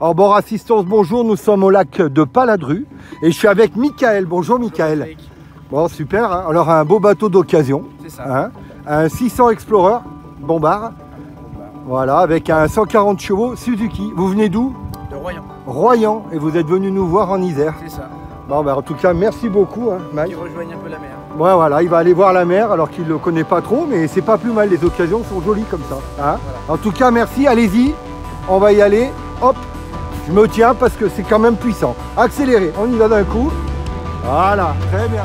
Alors bord assistance, bonjour, nous sommes au lac de Paladru et je suis avec Michael. Bonjour Michael. Bon super, hein. alors un beau bateau d'occasion, C'est ça. hein. un 600 Explorer Bombard, voilà, avec un 140 chevaux Suzuki. Vous venez d'où? De Royan. Royan et vous êtes venu nous voir en Isère. C'est ça. Bon bah en tout cas merci beaucoup hein, Mike. Qui rejoignent un peu la mer. Ouais, voilà, il va aller voir la mer alors qu'il ne le connaît pas trop, mais c'est pas plus mal, les occasions sont jolies comme ça. hein. En tout cas, merci, allez-y, on va y aller. Hop, je me tiens parce que c'est quand même puissant. Accélérez, on y va d'un coup. Voilà, très bien.